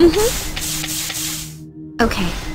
Mm-hmm. Okay.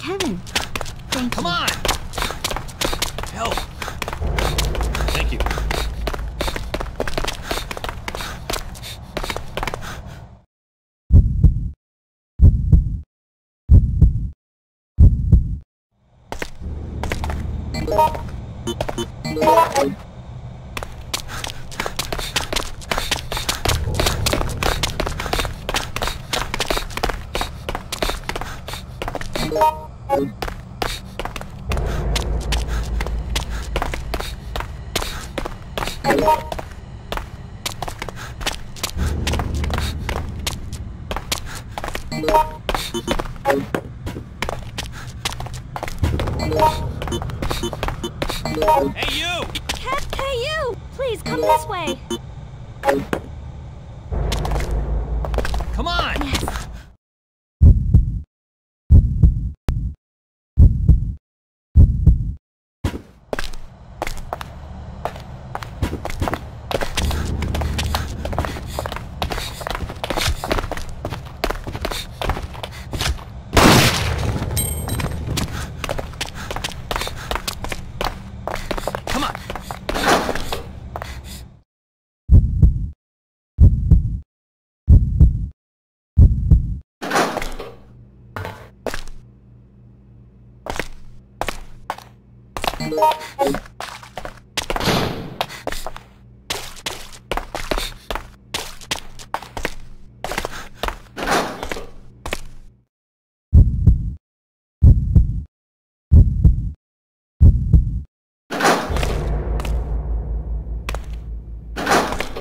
Kevin, thank Come you. on!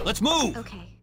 Let's move! Okay.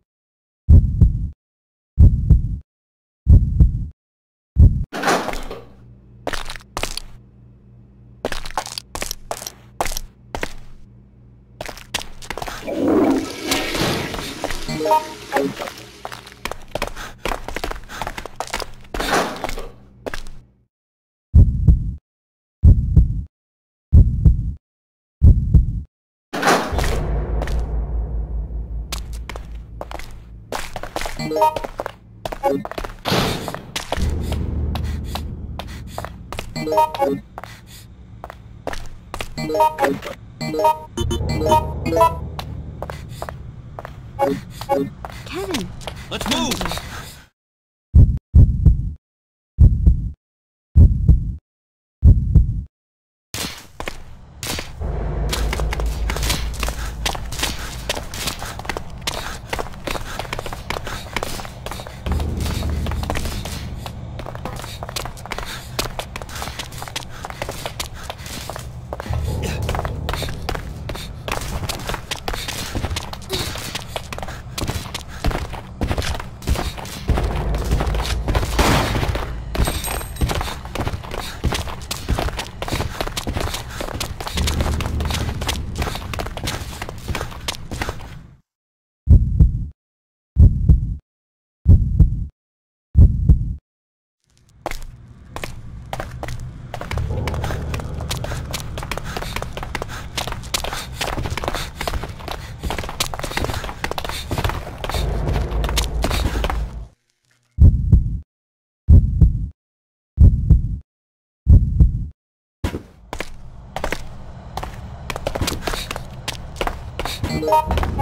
Kevin, Let's move!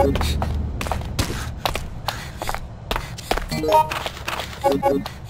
Thank you.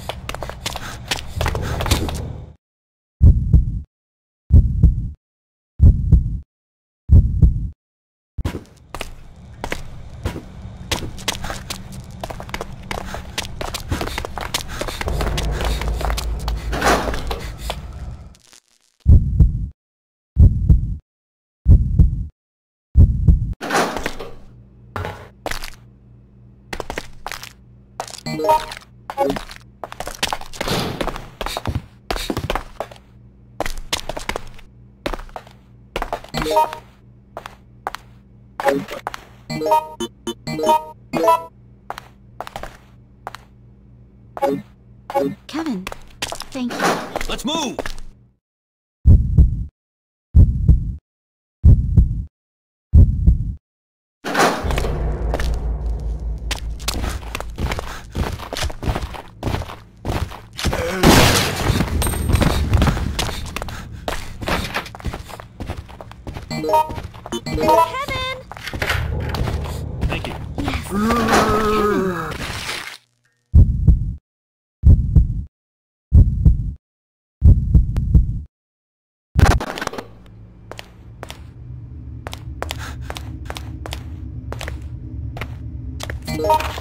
Kevin, thank you. Let's move! Let's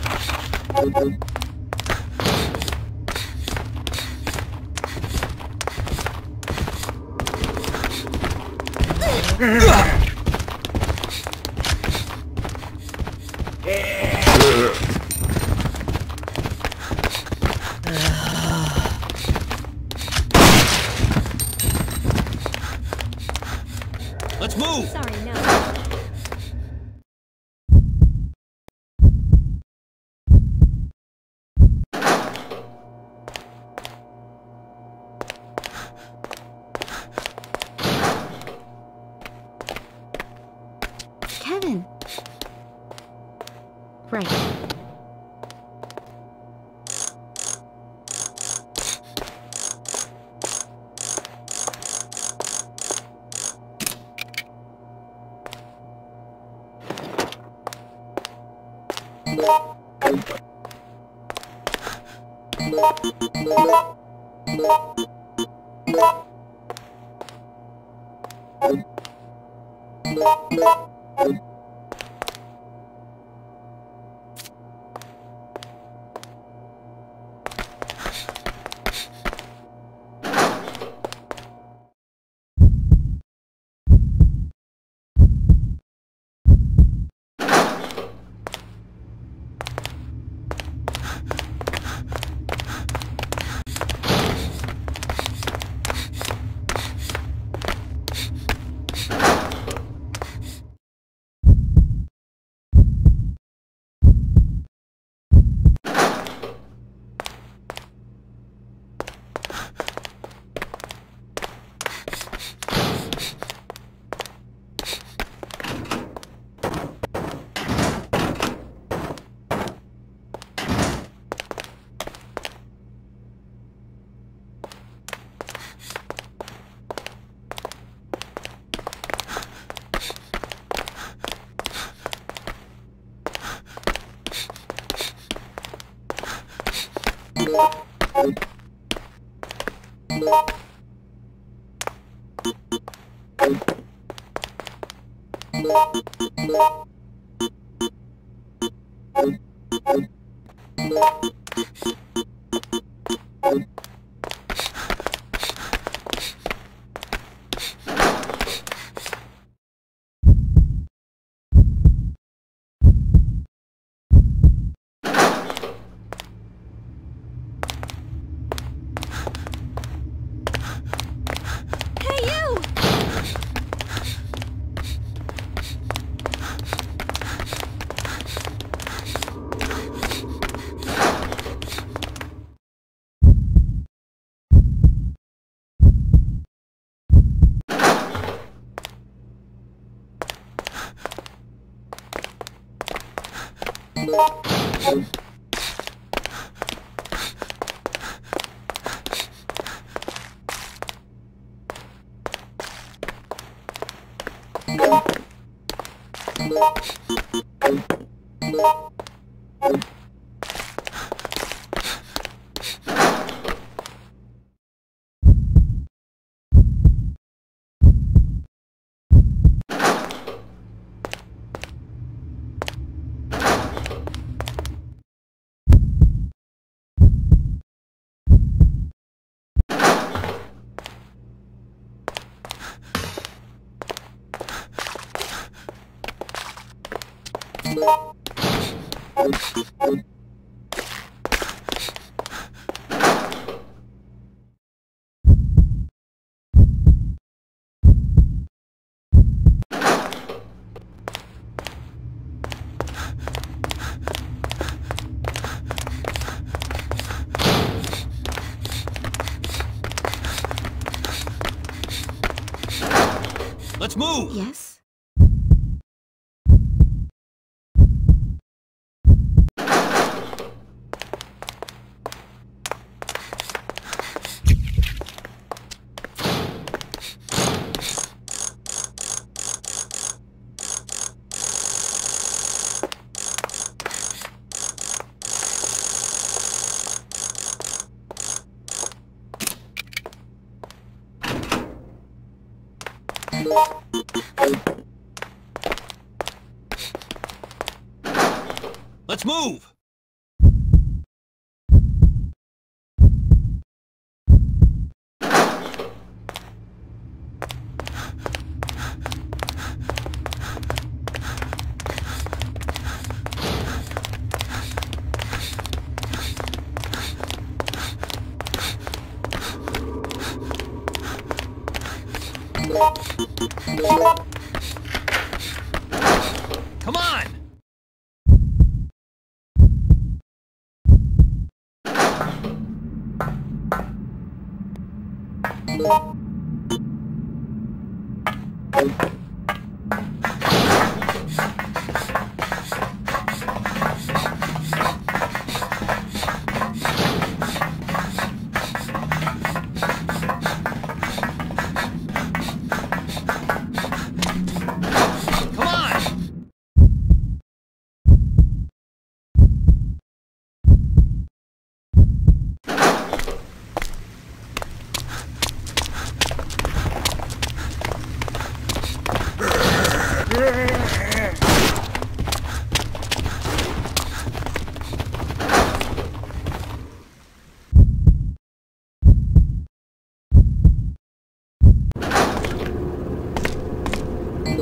Hey, Thank you. Move. Yes? Bye.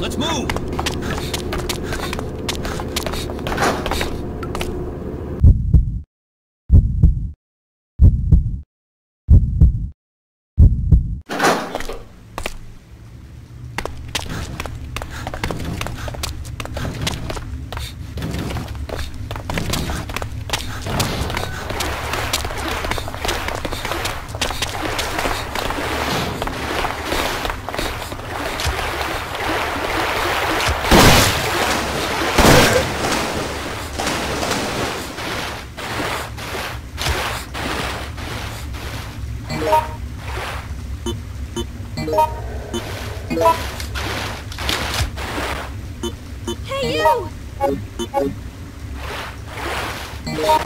Let's move. Hey, you!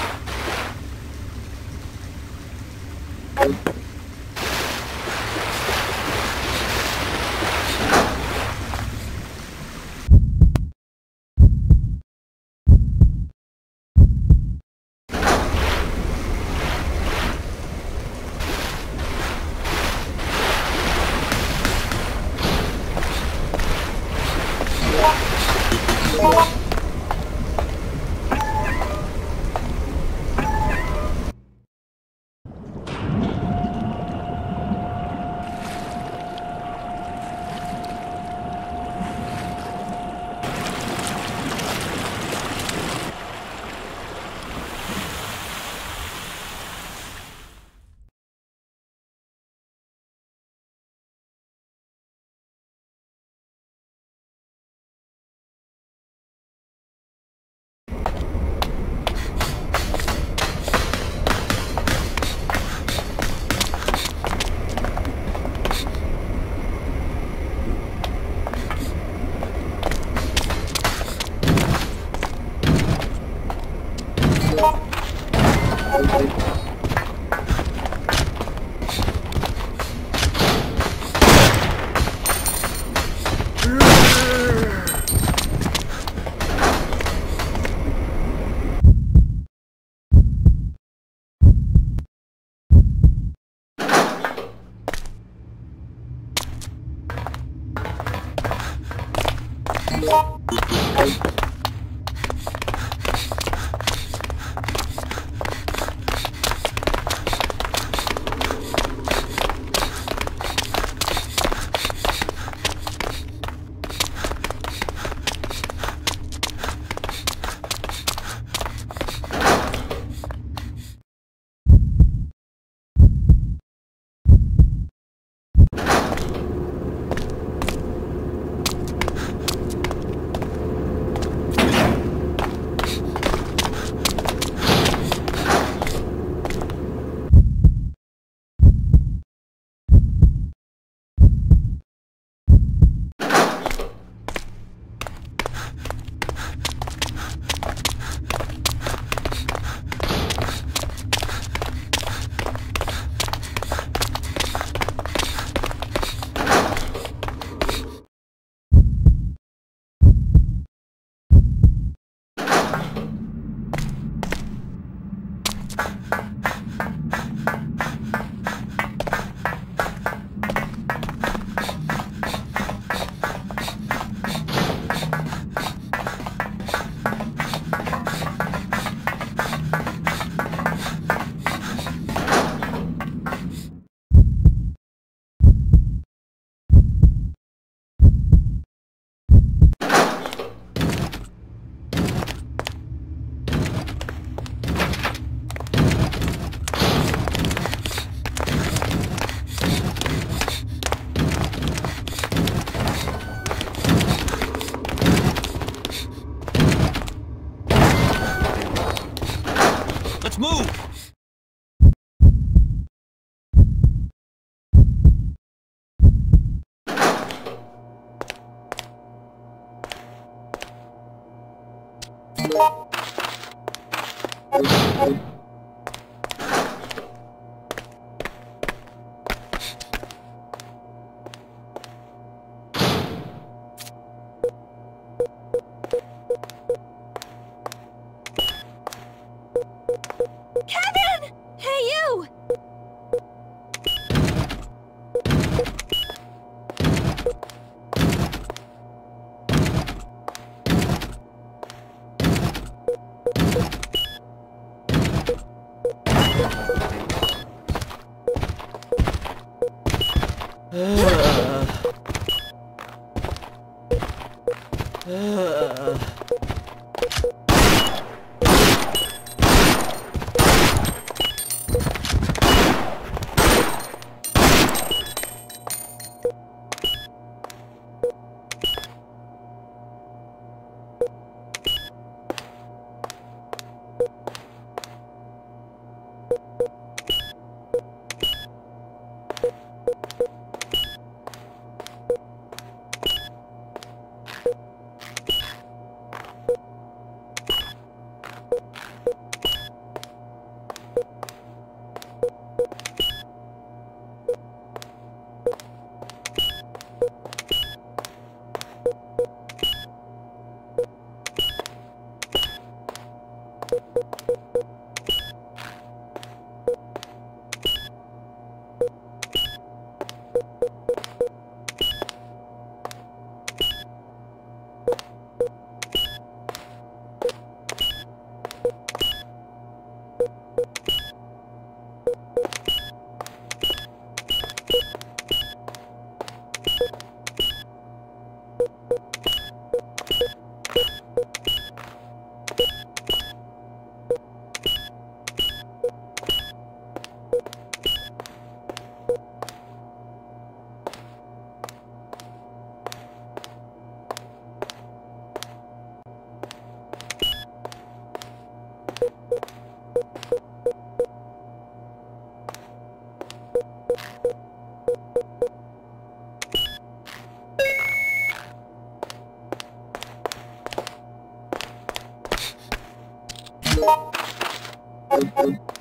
Thank you.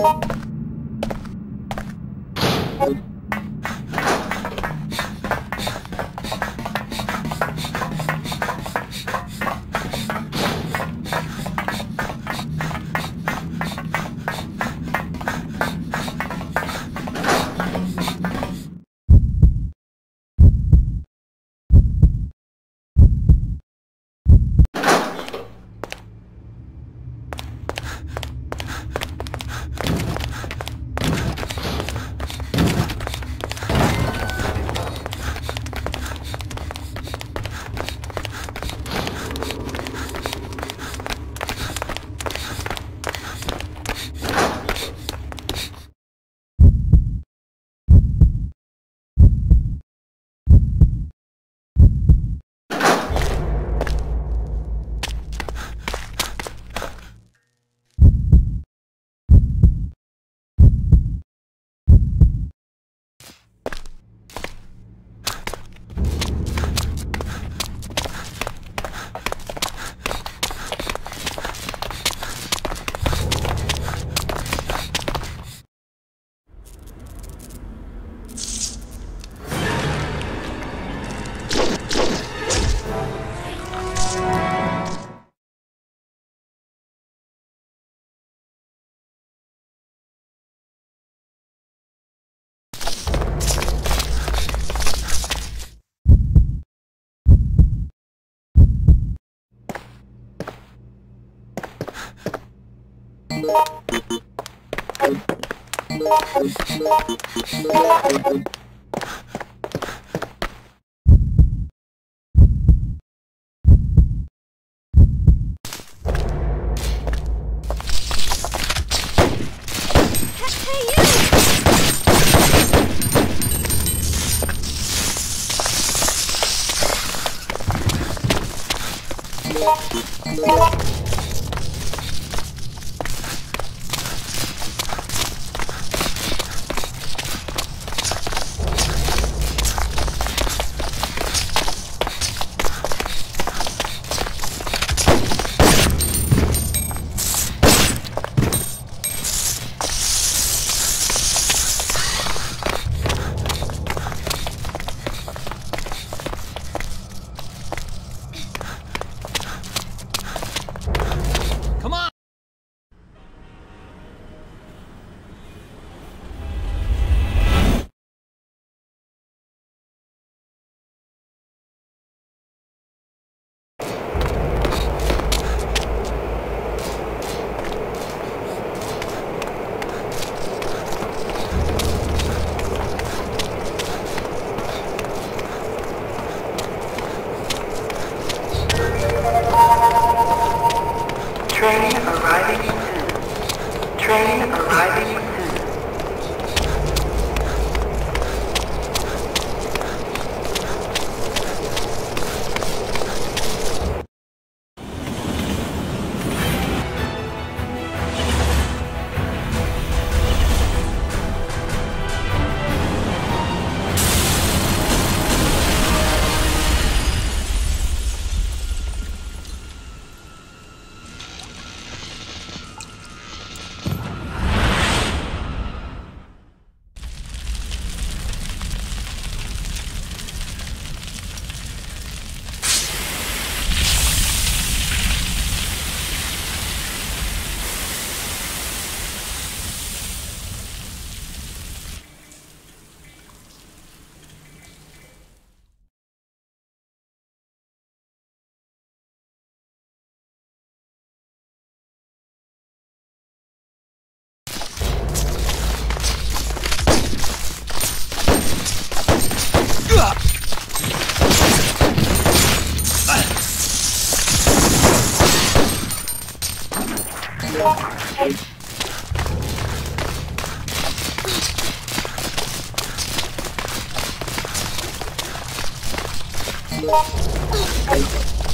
you Hey, あっはい。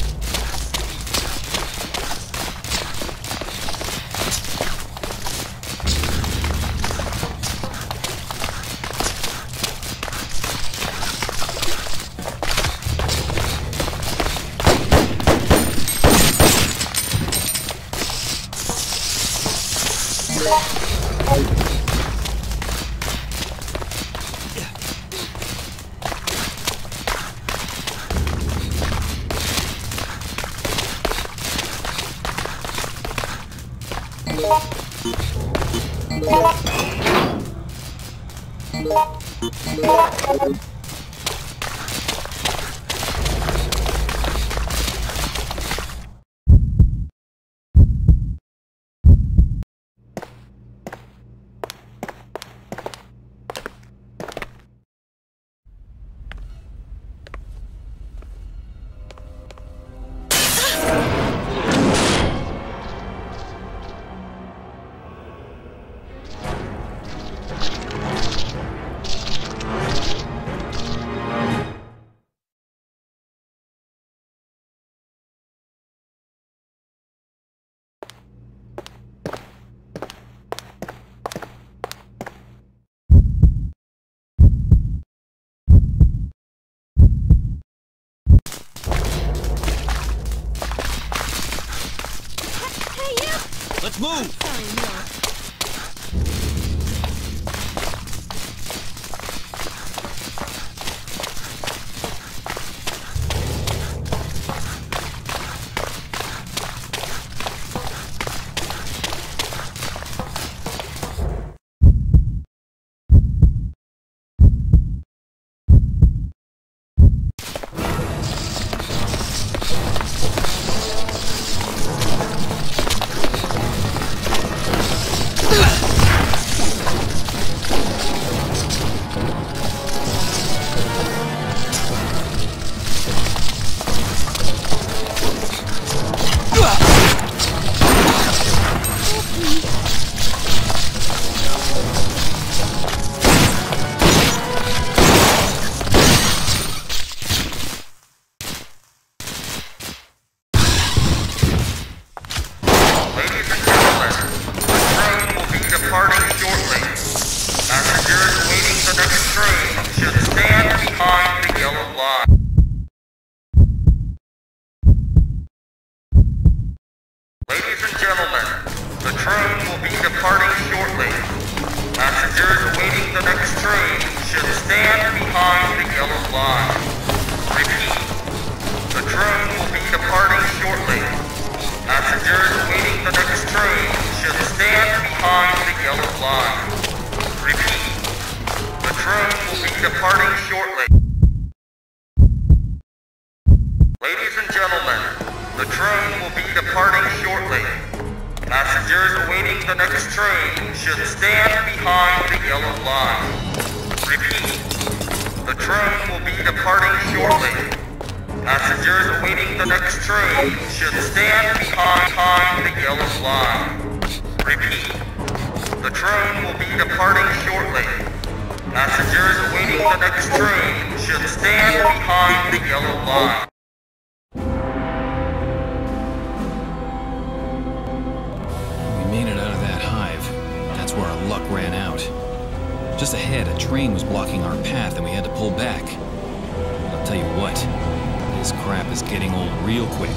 Departing shortly. Ladies and gentlemen, the train will be departing shortly. Passengers awaiting the next train should stand behind the yellow line. Repeat, the train will be departing shortly. Passengers awaiting the next train should stand behind, the yellow line. Repeat, the train will be departing shortly. Passengers awaiting the next train should stand behind the yellow line. We made it out of that hive. That's where our luck ran out. Just ahead, a train was blocking our path and we had to pull back. I'll tell you what, this crap is getting old real quick.